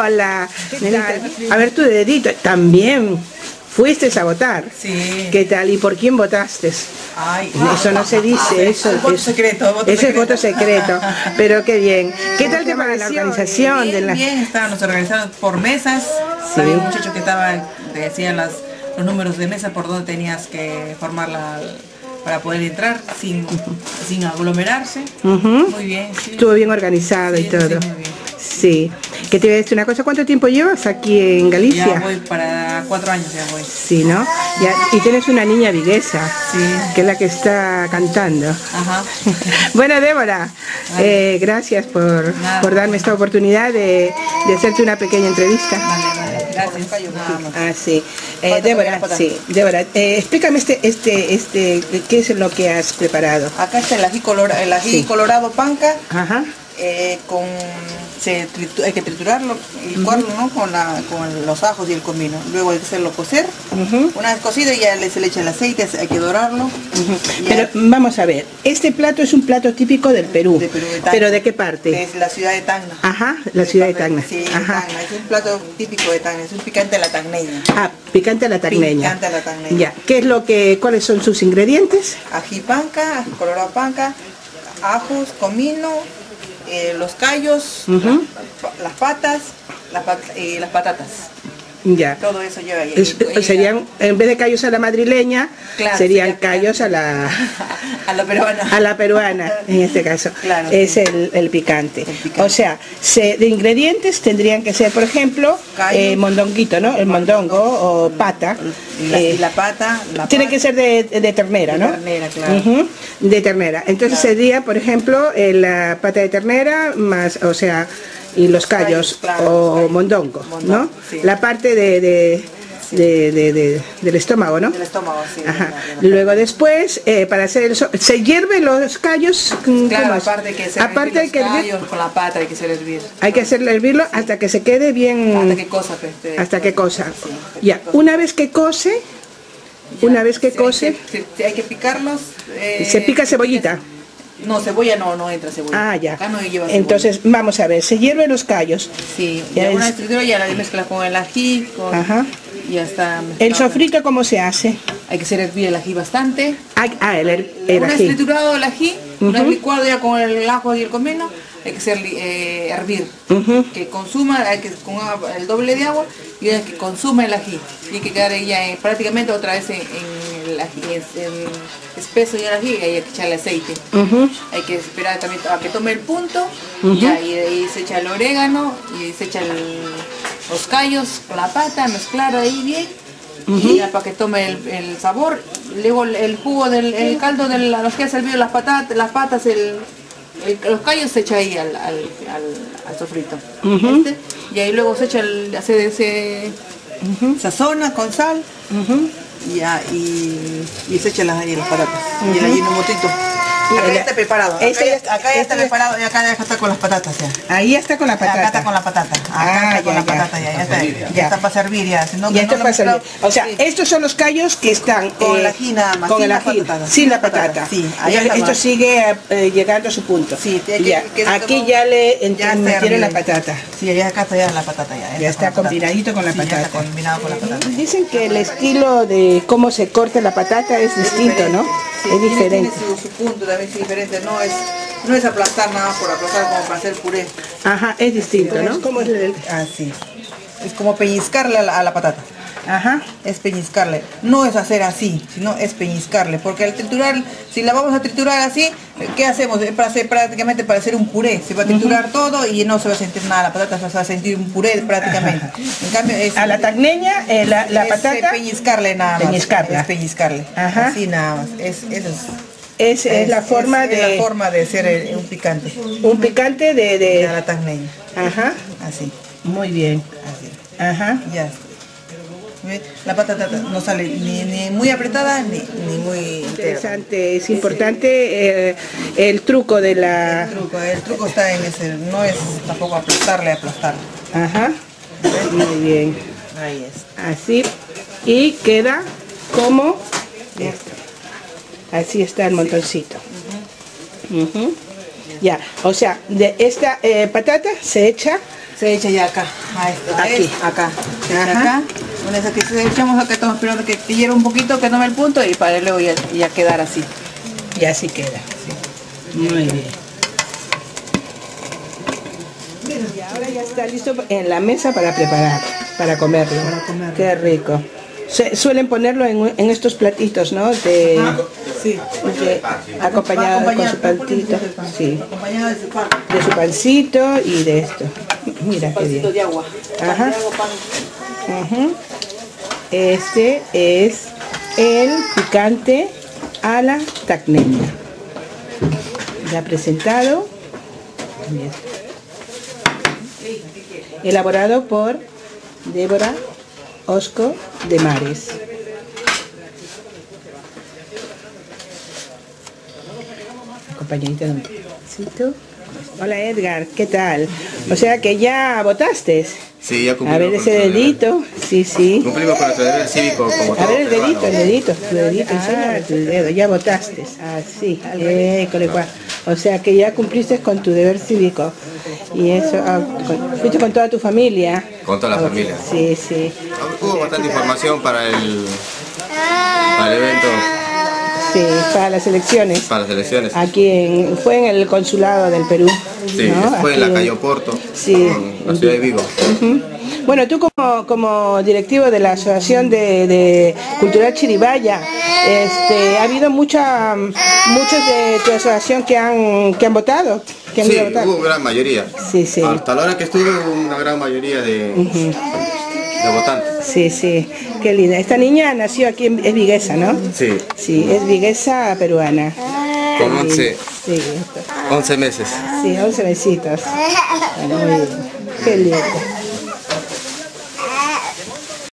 Hola. A ver tu dedito. También fuiste a votar. Sí. ¿Qué tal? ¿Y por quién votaste? Ay, eso no se dice, eso es voto secreto. voto Ese es voto secreto, pero qué bien. ¿Qué tal te va la organización Bien, de la bien, estábamos organizados por mesas. Sí. Había un muchacho que estaba, te decían las, los números de mesa por donde tenías que formarla para poder entrar sin, sin aglomerarse. Muy bien, sí. Estuvo bien organizado y todo. muy bien. Sí. ¿Qué te voy a decir una cosa? ¿Cuánto tiempo llevas aquí en Ya Galicia? voy para cuatro años, ya voy. Sí, ¿no? Ya, y tienes una niña viguesa, Sí. que es la que está cantando. Ajá. Bueno, Débora, eh, gracias por, Nada. por darme esta oportunidad de, de hacerte una pequeña entrevista. Vale, vale. Gracias. Ah, sí. Eh, Débora, sí. Débora, eh, explícame este, este, este, qué es lo que has preparado. Acá está el ají, colora- el ají Sí. colorado panca, Ajá. Eh, con, se tritu- hay que triturarlo, licuarlo ¿no? con, la, con los ajos y el comino. Luego hay que hacerlo cocer. Una vez cocido ya le, se le echa el aceite, hay que dorarlo. Pero vamos a ver, este plato es un plato típico del Perú. De Perú, de Tacna. ¿Pero de qué parte? Es la ciudad de Tacna. Ajá, la ciudad de Tacna. Sí, Ajá. Tacna. Es un plato típico de Tacna, es un picante a la tacneña. Ah, picante a la tacneña. Picante a la tacneña. Ya, ¿qué es lo que, cuáles son sus ingredientes? Ají panca, ají colorado panca, ajos, comino, eh, los callos, las patas, las, pat- y las patatas. Ya. Todo eso lleva ahí. Es- Y- y- serían, en vez de callos a la madrileña, Claro, serían sería- callos a la, a la peruana. a la peruana, en este caso. Claro, es sí. el, el picante. El picante. O sea, se- de ingredientes tendrían que ser, por ejemplo, eh, mondonguito, ¿no? El mondongo o pata. La, Eh, la pata, la tiene pata- que ser de, de ternera, De ¿no? ternera, claro. De ternera. Entonces sería, por ejemplo, eh, la pata de ternera más, o sea, y los callos Callos, claro, o los callos. mondongo, Mondongo, ¿no? sí. La parte de, de- de- de- de- del estómago, ¿no? del estómago, sí. Ajá. Luego después, eh, para hacer el so- se hierven los callos. aparte que se aparte hay que hervir- callos, con la pata hay que hacer hervir. hay que hervirlo hasta que se quede bien. ¿Hasta qué cosa? pues, te- ¿Hasta qué cosa? Ya, una vez que cose, Ya, una vez que cose, Hay que, hay que picarlos. eh, se pica cebollita. No, cebolla no, no entra cebolla. Ah, ya. Acá no lleva cebolla. Entonces, vamos a ver, se hierven los callos. Sí, una es- estructura ya la mezcla con el ají, con, Ajá. y ya está ¿El sofrito cómo se hace? Hay que hacer hervir el ají bastante. Ah, ah, el, el, el una ají. triturado el ají, una Ujú. vez licuado ya con el ajo y el comino, hay que hacer eh, hervir. Ujú. Que consuma, hay que con el doble de agua y hay que consuma el ají. Tiene que quedar ya eh, prácticamente otra vez en, en el espeso ya el ají y hay que echarle aceite. Ujú. Hay que esperar también a que tome el punto, ya, y ahí se echa el orégano y se echa el- los callos con la pata, mezclar ahí bien, y ya para que tome el, el sabor. Luego el, el jugo del el caldo de la- los que ha servido las patatas, las patas, el, el- los callos se echa ahí al, al, al- al sofrito. Este, y ahí luego se echa el, se, se sazona con sal. Y, ya, y, y se echa las, ahí las patatas. Y el allí un motito. Y Acá ya está preparado. Acá, este- ya, está- acá ya está este- preparado y acá ya está con las patatas ya. Ahí está con la patata. Acá está con la patata. Acá Ah, está con ya, la ya. patata ya. Ya está, ya Ya. está para servir ya. Si no, Ya que está para servir. O sea, sí. estos son los callos que están Con eh, el ají nada más, Con sin la ají, patata, sin la la patata. patata. Sí, ahí está esto mal. sigue eh, llegando a su punto. Sí, que- Ya, Aquí ya le está metieron la patata. Sí, ya acá está ya la patata ya. Ya está con la combinadito con la Sí, Ya patata. está combinado con la patata. Dicen que el estilo de cómo se corta la patata es distinto, ¿no? Sí, es tiene- diferente. Tiene su, su punto también es diferente. No es, no es aplastar nada por aplastar como para hacer puré. Ajá, es distinto, ¿no? ¿Cómo es el- Así. Es como a la, a la patata. Ajá. Es peñiscarle. No es hacer así, sino es peñiscarle. Porque al triturar, si la vamos a triturar así, ¿qué hacemos? Es para hacer prácticamente para hacer un puré. Se va a triturar todo y no se va a sentir nada. La patata se va a sentir un puré prácticamente. En cambio es A la tagneña, eh, la, la es, patata eh, peñiscarle nada más. Peñiscarla. Es peñiscarle. Ajá. Así nada más. Es, eso es. es, es la forma es de la forma de hacer el- un picante. un picante de, De de la ajá, Así. muy bien. Así. Ajá. Ya está. ¿Ve? La patata no sale ni, ni muy apretada ni, ni muy. Interesante, es importante eh, el truco de la El truco, el truco está en ese, no es tampoco aplastarle, aplastarle. ajá. Muy bien. Ahí es. Así y queda como esto. Así está el montoncito. Ujú. Ya, o sea, de esta eh, patata se echa Se echa ya acá. A esto, Aquí. acá. Se echa Ajá. acá. Con eso que se echamos acá, estamos esperando que hierva un poquito, que tome el punto y para luego ya, ya quedar así. Y así queda. Muy bien. Y ahora ya está listo en la mesa para preparar, para comerlo. Qué rico. Se- suelen ponerlo en, en estos platitos, ¿no? De, Sí. de- acompañado con su pancito. Sí. Acompañado de su pan. De su pancito y de esto. Mira qué bien. De agua. Pan Ajá. de agua, pan. Ujú. Este es el picante a la tacneña. Ya presentado. Bien. Elaborado por Débora Osco de Mares. Acompañadita de un. Hola Edgar, ¿qué tal? O sea que ya votaste. Sí, ya A cumplimos ver con ese dedito, sí, sí. Cumplimos con nuestro deber cívico como A ver el dedito, el dedito, tu dedito, enséñame tu dedo, ya votaste. Así, eh, con el cual. O sea que ya cumpliste con tu deber cívico. Y eso, ah, con- fuiste con toda tu familia. Con toda la Ah, familia. Sí, sí. Hubo bastante información para el, para el evento, Sí, para las elecciones. para las elecciones. Aquí en, fue en el consulado del Perú. Sí, ¿no? fue en la calle Oporto, Sí. en la ciudad de Vigo. Bueno, tú como, como directivo de la Asociación de, de Cultural Chiribaya, este, ha habido mucha, muchos de tu asociación que han, que han votado, que han Sí, hubo gran mayoría. Sí, sí. Hasta la hora que estuve hubo una gran mayoría de, de votantes. Sí, sí, qué linda. Esta niña nació aquí, en, es viguesa, ¿no? Sí, Sí, es viguesa peruana. con 11, Sí, esto. 11 meses. sí, 11 besitos. Bueno, muy bien. Qué lindo.